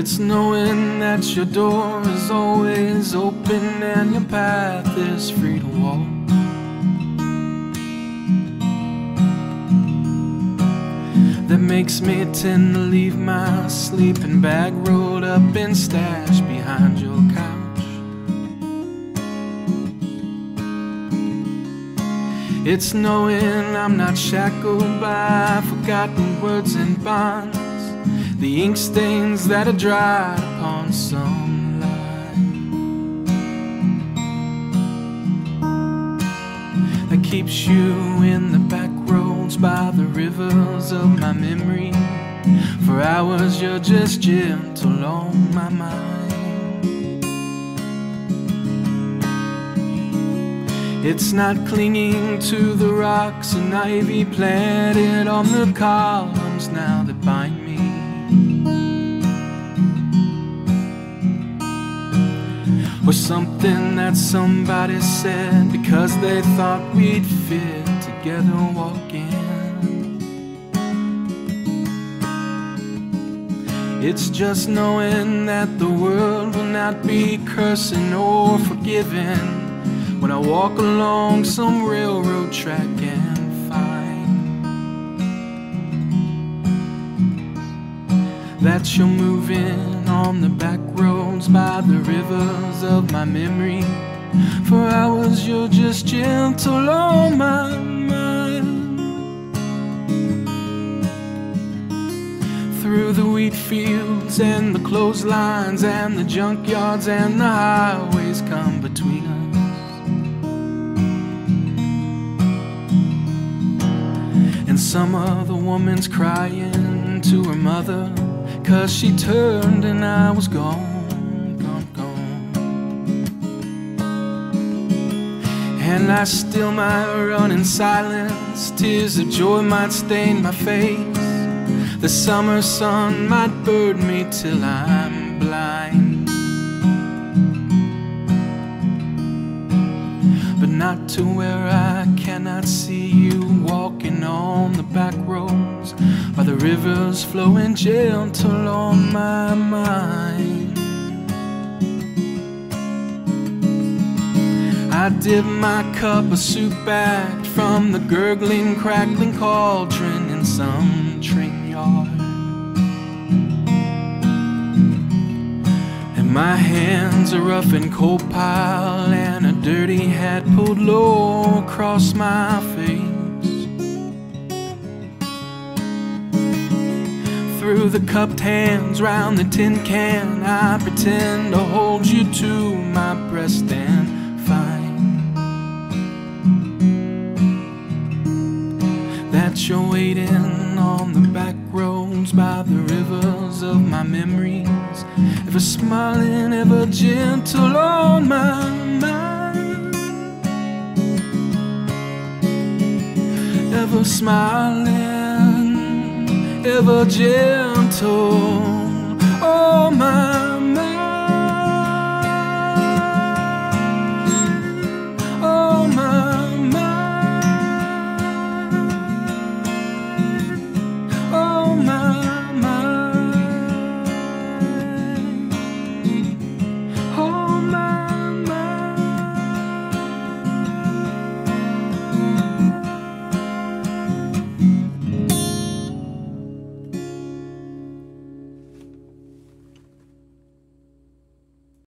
It's knowing that your door is always open and your path is free to walk. That makes me tend to leave my sleeping bag rolled up and stashed behind your couch. It's knowing I'm not shackled by forgotten words and bonds the ink stains that are dried upon line that keeps you in the back roads by the rivers of my memory. For hours, you're just gentle on my mind. It's not clinging to the rocks and ivy planted on the columns now that bind me. Or something that somebody said because they thought we'd fit together walking. It's just knowing that the world will not be cursing or forgiving when I walk along some railroad track that you're moving on the back roads by the rivers of my memory. For hours you're just gentle on my mind. Through the wheat fields and the clotheslines and the junkyards and the highways come between us. And some other woman's crying to her mother Cause she turned and I was gone, gone, gone. And I still might run in silence, tears of joy might stain my face. The summer sun might burn me till I'm blind. But not to where I cannot see you walking on the back roads by the rivers flowing gentle on my mind. I dip my cup of soup back from the gurgling, crackling cauldron in some train yard. And my hands are rough and cold pile, and a dirty hat pulled low across my face. The cupped hands round the tin can. I pretend to hold you to my breast and find that you're waiting on the back roads by the rivers of my memories, ever smiling, ever gentle on my mind, ever smiling ever gentle Oh, my.